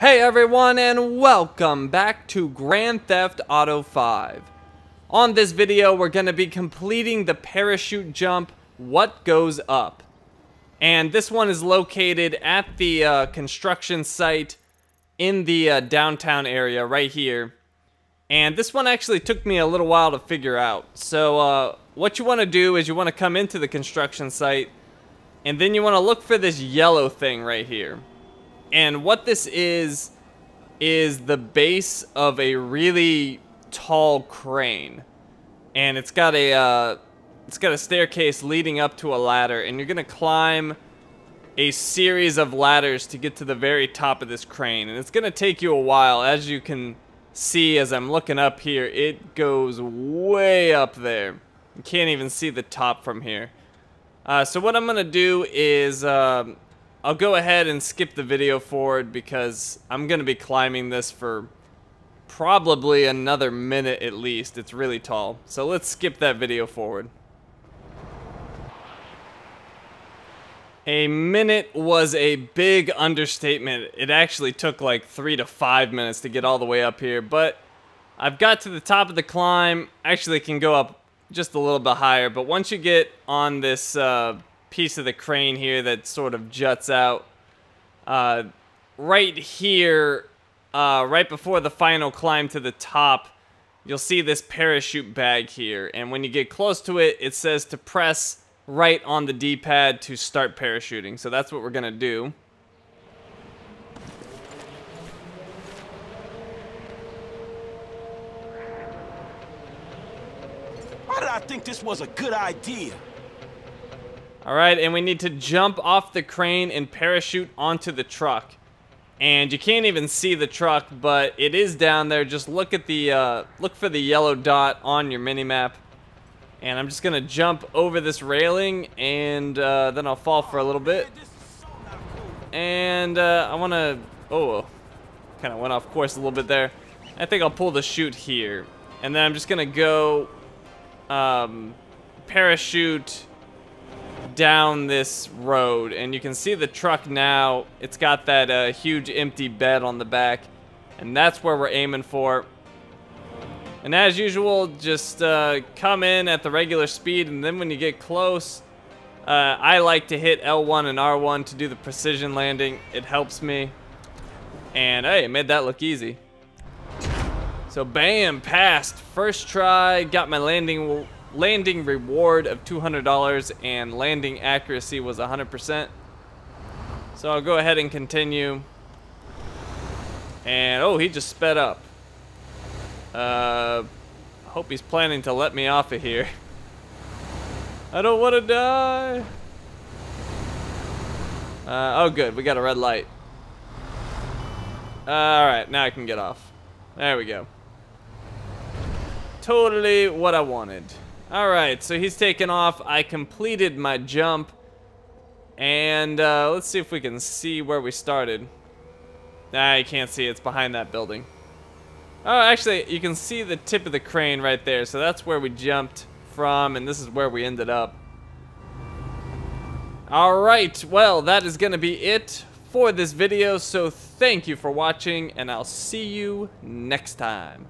Hey everyone and welcome back to Grand Theft Auto 5. On this video we're going to be completing the parachute jump What Goes Up. And this one is located at the uh, construction site in the uh, downtown area right here. And this one actually took me a little while to figure out. So uh, what you want to do is you want to come into the construction site and then you want to look for this yellow thing right here. And what this is, is the base of a really tall crane. And it's got a, uh, it's got a staircase leading up to a ladder. And you're going to climb a series of ladders to get to the very top of this crane. And it's going to take you a while. As you can see as I'm looking up here, it goes way up there. You can't even see the top from here. Uh, so what I'm going to do is... Um, I'll go ahead and skip the video forward because I'm going to be climbing this for probably another minute at least. It's really tall. So let's skip that video forward. A minute was a big understatement. It actually took like three to five minutes to get all the way up here, but I've got to the top of the climb. Actually, can go up just a little bit higher, but once you get on this uh, piece of the crane here that sort of juts out. Uh, right here, uh, right before the final climb to the top, you'll see this parachute bag here. And when you get close to it, it says to press right on the D-pad to start parachuting. So that's what we're going to do. Why did I think this was a good idea? Alright, and we need to jump off the crane and parachute onto the truck. And you can't even see the truck, but it is down there. Just look at the, uh, look for the yellow dot on your mini-map. And I'm just gonna jump over this railing, and uh, then I'll fall for a little bit. And uh, I wanna, oh, kind of went off course a little bit there. I think I'll pull the chute here. And then I'm just gonna go um, parachute down this road and you can see the truck now. It's got that uh, huge empty bed on the back and that's where we're aiming for. And as usual just uh, come in at the regular speed and then when you get close uh, I like to hit L1 and R1 to do the precision landing. It helps me. And hey it made that look easy. So bam passed. First try got my landing landing reward of $200 and landing accuracy was 100%. So I'll go ahead and continue. And, oh, he just sped up. Uh, hope he's planning to let me off of here. I don't want to die. Uh, oh, good. We got a red light. Alright, now I can get off. There we go. Totally what I wanted. Alright, so he's taken off. I completed my jump. And uh, let's see if we can see where we started. Nah, you can't see. It's behind that building. Oh, actually, you can see the tip of the crane right there. So that's where we jumped from, and this is where we ended up. Alright, well, that is going to be it for this video. So thank you for watching, and I'll see you next time.